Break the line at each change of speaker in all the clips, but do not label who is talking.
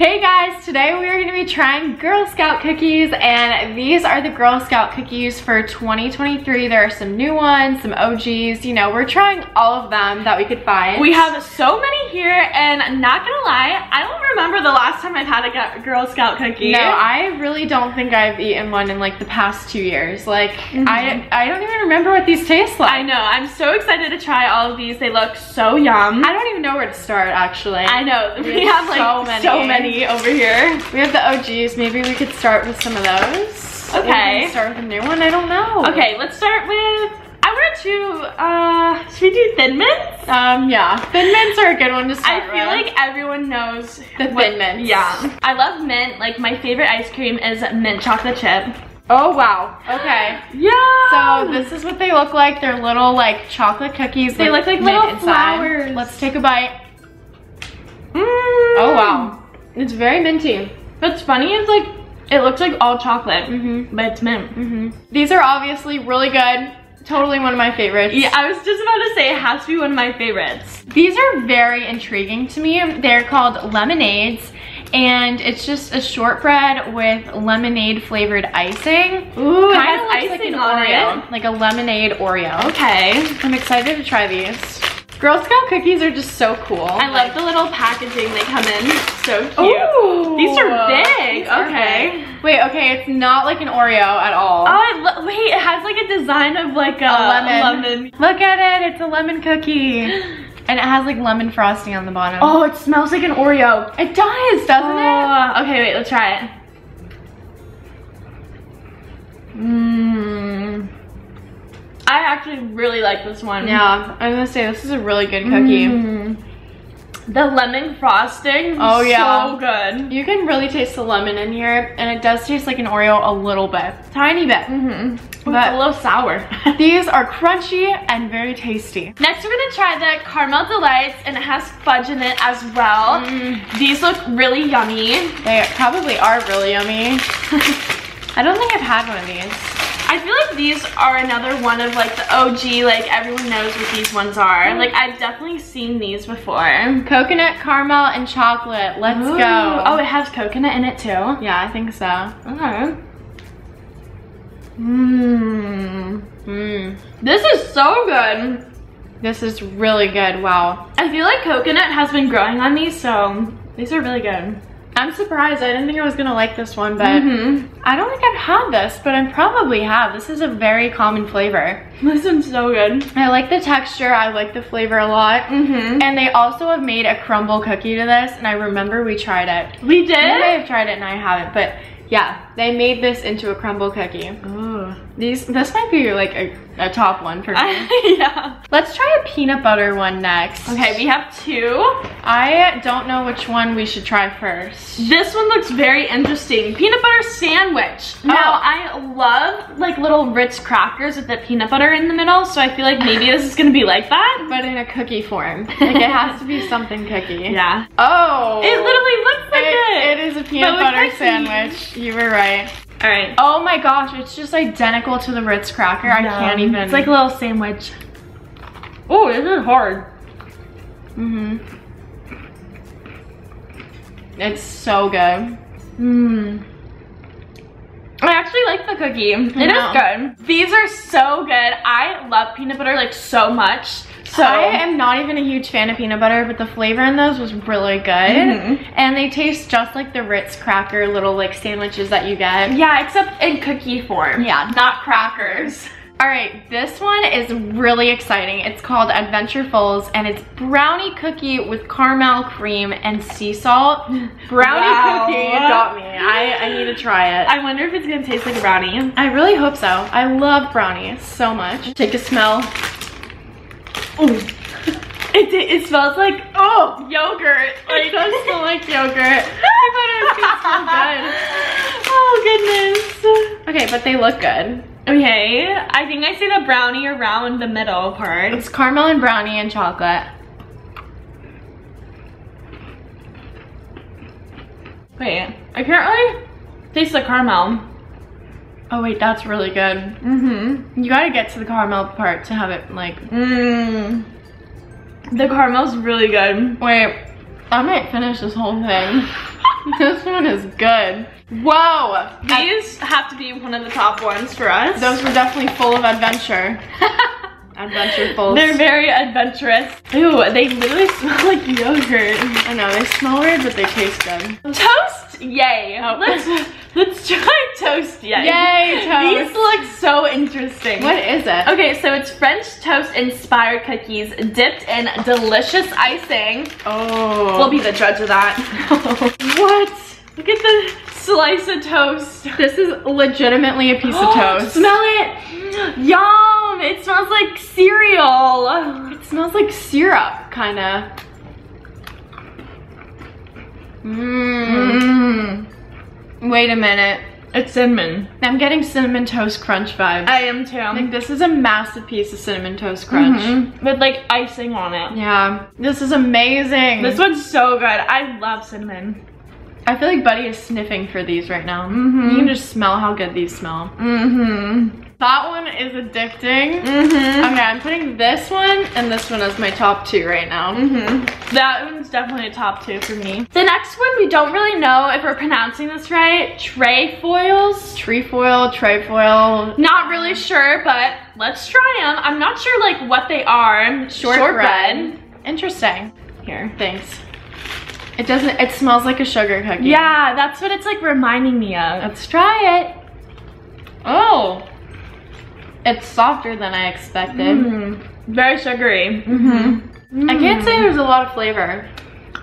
Hey guys, today we are going to be trying Girl Scout cookies and these are the Girl Scout cookies for 2023. There are some new ones, some OGs, you know, we're trying all of them that we could find.
We have so many here and not gonna lie, I don't remember the last time I've had a Girl Scout cookie.
No, I really don't think I've eaten one in like the past two years. Like, mm -hmm. I, I don't even remember what these taste like.
I know, I'm so excited to try all of these. They look so yum.
I don't even know where to start actually.
I know, we, we have, have, like so many. so many over here.
We have the OGs. Maybe we could start with some of those.
Okay.
Start with a new one. I don't know.
Okay, let's start with. I want to. Uh, should we do Thin Mints?
Um, yeah. Thin Mints are a good one to start. With.
I feel with. like everyone knows
the what, Thin Mints.
Yeah. I love mint. Like my favorite ice cream is mint chocolate chip.
Oh wow, okay.
Yeah.
So this is what they look like. They're little like chocolate cookies.
They look like little inside. flowers.
Let's take a bite.
Mm.
Oh wow. It's very minty.
What's funny is like, it looks like all chocolate, mm -hmm. but it's mint.
Mm -hmm. These are obviously really good. Totally one of my favorites.
Yeah, I was just about to say it has to be one of my favorites.
These are very intriguing to me. They're called lemonades and it's just a shortbread with lemonade flavored icing.
Ooh, kind of looks like an Oreo,
it. like a lemonade Oreo.
Okay.
I'm excited to try these. Girl Scout cookies are just so cool.
I love the little packaging they come in. So cute. Ooh, These are big. These okay.
Are Wait, okay, it's not like an Oreo at all.
Oh, wait, it has like a design of like a, a lemon. lemon.
Look at it, it's a lemon cookie. And it has like lemon frosting on the bottom.
Oh, it smells like an Oreo.
It does, doesn't oh.
it? Okay, wait, let's try it. Mmm. I actually really like this one.
Yeah, I'm gonna say this is a really good cookie.
Mm. The lemon frosting, oh yeah, so good.
You can really taste the lemon in here, and it does taste like an Oreo a little bit, tiny bit.
Mm -hmm. But it's a little sour.
these are crunchy and very tasty.
Next, we're gonna try the caramel delights, and it has fudge in it as well. Mm. These look really yummy.
They probably are really yummy. I don't think I've had one of these.
I feel like these are another one of like the OG, like everyone knows what these ones are. Like I've definitely seen these before.
Coconut, caramel, and chocolate. Let's Ooh. go.
Oh, it has coconut in it too?
Yeah, I think so.
Okay. Mmm. Mmm. This is so good.
This is really good, wow.
I feel like coconut has been growing on me, so these are really good.
I'm surprised. I didn't think I was gonna like this one, but mm -hmm. I don't think I've had this, but I probably have. This is a very common flavor.
This one's so good.
I like the texture. I like the flavor a lot. Mm -hmm. And they also have made a crumble cookie to this, and I remember we tried it.
We did?
You may have tried it and I haven't, but yeah, they made this into a crumble cookie.
Ooh.
These, this might be like a, a top one for me.
yeah.
Let's try a peanut butter one next.
Okay, we have two.
I don't know which one we should try first.
This one looks very interesting. Peanut butter sandwich. Oh. Now, I love like little Ritz crackers with the peanut butter in the middle, so I feel like maybe this is gonna be like that.
But in a cookie form. Like it has to be something cookie.
Yeah.
Oh.
It literally looks like it.
It, it is a peanut butter sandwich. You were right.
All right.
Oh my gosh, it's just identical to the Ritz cracker. No. I can't even.
It's like a little sandwich. Oh, this is hard.
Mm-hmm. It's so good.
Mmm. I actually like the cookie. It is good. These are so good. I love peanut butter like so much. So
I am not even a huge fan of peanut butter, but the flavor in those was really good. Mm -hmm. And they taste just like the Ritz cracker little like sandwiches that you get.
Yeah, except in cookie form.
Yeah, not crackers. All right, this one is really exciting. It's called Adventure Adventurefuls and it's brownie cookie with caramel cream and sea salt. Brownie wow. cookie, you got me. I, I need to try it.
I wonder if it's gonna taste like a brownie.
I really hope so. I love brownies so much. Take a smell.
It, it smells like, oh, yogurt.
Like, it does smell like yogurt. I thought it
was so good.
Oh, goodness. Okay, but they look good.
Okay, I think I see the brownie around the middle part.
It's caramel and brownie and chocolate.
Wait, I can't really taste the caramel.
Oh wait, that's really good.
Mm-hmm.
You gotta get to the caramel part to have it like...
Mmm. The caramel's really good.
Wait, I might finish this whole thing. this one is good. Whoa.
These have to be one of the top ones for us.
Those were definitely full of adventure. Adventurefuls.
They're very adventurous. Ooh, they literally smell like yogurt.
I know, they smell weird, but they taste good.
Toast, yay.
Oh.
Let's, let's try toast, yay.
Yay, toast.
These look so interesting.
What is it?
Okay, so it's French toast inspired cookies dipped in delicious icing.
Oh.
We'll be the judge of that.
what?
Look at the slice of toast.
This is legitimately a piece of oh, toast.
Smell it. Yum. It smells like cereal.
It smells like syrup, kinda. Mmm. Wait a minute.
It's cinnamon.
I'm getting cinnamon toast crunch vibes.
I am too.
like this is a massive piece of cinnamon toast crunch.
Mhm. With like icing on it.
Yeah, this is amazing.
This one's so good. I love cinnamon.
I feel like Buddy is sniffing for these right now.
Mhm.
You can just smell how good these smell.
Mm-hmm.
That one is addicting.
Mm-hmm.
Okay, I'm putting this one and this one as my top two right now.
Mm-hmm. That one's definitely a top two for me. The next one, we don't really know if we're pronouncing this right. Trefoils.
Trefoil, trefoil,
Not really sure, but let's try them. I'm not sure like what they are.
shortbread. Interesting.
Here.
Thanks. It doesn't, it smells like a sugar cookie.
Yeah, that's what it's like reminding me of.
Let's try it. Oh. It's softer than I expected.
Mm, very sugary. Mm-hmm.
I can't say there's a lot of flavor.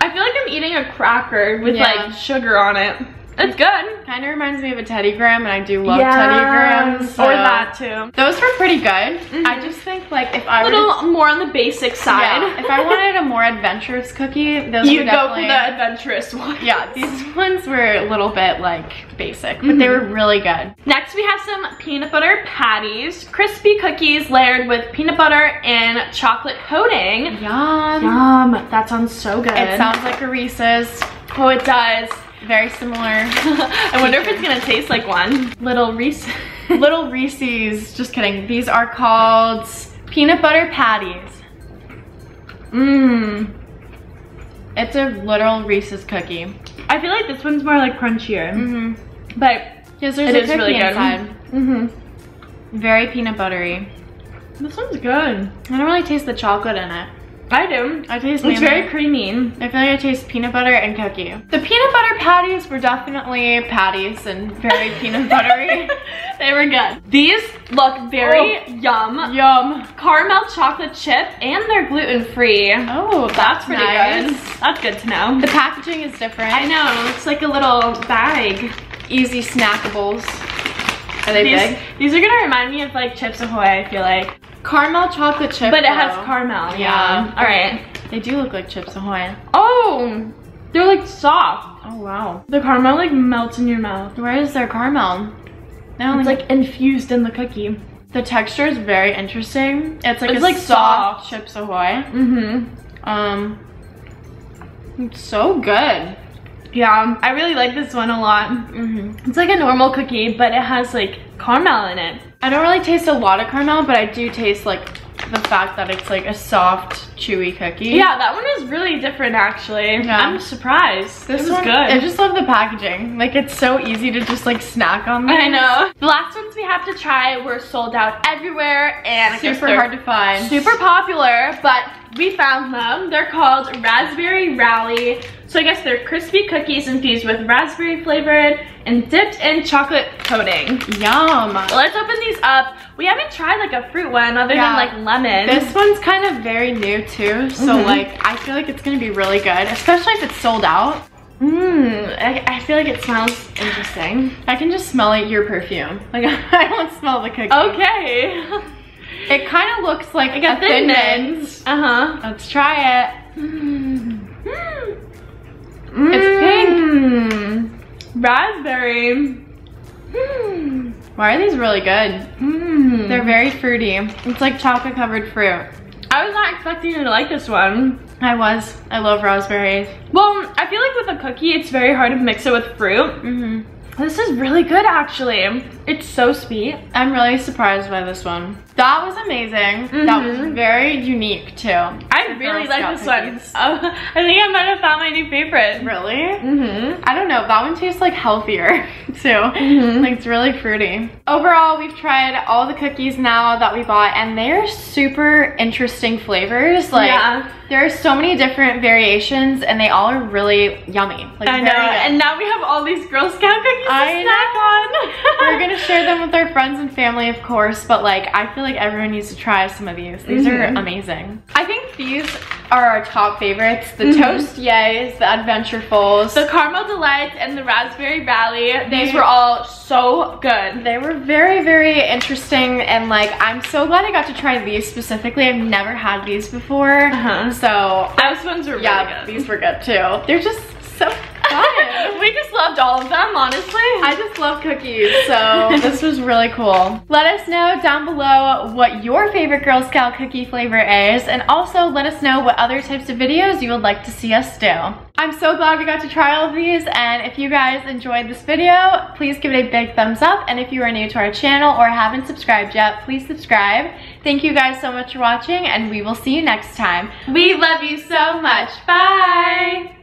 I feel like I'm eating a cracker with
Yeah.
like sugar on it. It's good.
Kind of reminds me of a Teddy Graham, and I do love Teddy Grahams. so-
Or that too.
Those were pretty good. I mm-hmm. just think like if I
A
were to-
little more on the basic side.
yeah, if I wanted a more adventurous cookie, those
you go for the adventurous one.
yeah. These ones were a little bit like basic, but they were mm-hmm. really good.
Next, we have some peanut butter patties, crispy cookies layered with peanut butter and chocolate coating.
Yum.
Yum, that sounds so good.
It sounds like a Reese's.
oh, it does.
Very similar.
I wonder if it's gonna taste like one. Little Reese.
Little Reese's. Just kidding. These are called peanut butter patties.
Mmm.
It's a literal Reese's cookie.
I feel like this one's more like crunchier,
Mm-hmm.
but
Yes, there's
It
a
is
cookie
really good.
inside.
mm-hmm.
Very peanut buttery.
this one's good.
I don't really taste the chocolate in it.
I do.
I taste
It's very creamy.
I feel like I taste peanut butter and cookie. The peanut butter patties were definitely patties and very peanut buttery.
they were good. These look very oh. yum.
Yum.
Caramel chocolate chip and they're gluten free.
Oh,
That's pretty
nice.
good. That's good to know.
The packaging is different.
I know, it's like a little bag.
Easy snackables. Are they
These,
big?
these are gonna remind me of like Chips Ahoy, I feel like.
Caramel chocolate chip.
But it has caramel,
Yeah.
yeah. Alright.
They do look like Chips Ahoy.
Oh, they're like soft.
Oh wow.
The caramel like melts in your mouth.
Where is their caramel? No,
It's like infused in the cookie.
the texture is very interesting. It's like
It's
a
like
soft,
soft.
Chips Ahoy.
Mm-hmm.
Um, it's so good.
Yeah, I really like this one a lot.
Mm-hmm.
It's like a normal cookie, but it has like caramel in it.
I don't really taste a lot of caramel, but I do taste like the fact that it's like a soft, chewy cookie.
Yeah, that one is really different actually.
Yeah.
I'm surprised.
This
This is good.
I just love the packaging. Like it's so easy to just like snack on.
Them.
I
know. The last ones we have to try were sold out everywhere and
Super hard to find.
super popular, but we found them. They're called Raspberry Rally. So I guess they're crispy cookies infused with raspberry flavored and dipped in chocolate coating.
Yum.
Let's open these up. We haven't tried like a fruit one other
Yeah.
than like lemon.
This one's kind of very new too, so
Mhm.
like I feel like it's gonna be really good, especially if it's sold out.
Mmm, I, I feel like it smells interesting.
I can just smell it, your perfume. Like I don't smell the cookie.
Okay.
It kind of looks like
I got
a Thin
Thin
Mints.
Uh-huh.
Let's try it.
It's pink. Raspberry. Mm.
Why are these really good?
Mm.
They're very fruity. It's like chocolate covered fruit.
I was not expecting you to like this one.
I was. I love raspberries.
Well, I feel like with a cookie, it's very hard to mix it with fruit.
Mm-hmm.
This is really good, actually. It's so sweet.
I'm really surprised by this one. That was amazing. That was
Mhm.
very unique too.
I really like this one.
cookies.
Oh, I think I might have found my new favorite.
Really?
Mm-hmm.
I don't know. That one tastes like healthier too.
Mhm.
Like it's really fruity. Overall, we've tried all the cookies now that we bought and they're super interesting flavors. Like
yeah,
there are so many different variations and they all are really yummy. Like
I know.
good.
And now we have all these Girl Scout cookies
I
to snack on.
We're gonna share them with our friends and family, of course, but like I feel like everyone needs to try some of these. These are
Mhm.
amazing. I think these are our top favorites. The
Mhm.
Toast Yays, the Adventurefuls.
The Caramel Delights and the Raspberry Rally, these were all so good.
They were very, very interesting and like I'm so glad I got to try these specifically. I've never had these before.
Uh-huh.
So
Those ones were
yeah,
really good.
these were good too. They're just so fun.
we just loved all of them, honestly.
I just love cookies, so this was really cool. Let us know down below what your favorite Girl Scout cookie flavor is, and also let us know what other types of videos you would like to see us do. I'm so glad we got to try all of these, and if you guys enjoyed this video, please give it a big thumbs up, and if you are new to our channel or haven't subscribed yet, please subscribe. Thank you guys so much for watching, and we will see you next time.
we love you so much. Bye.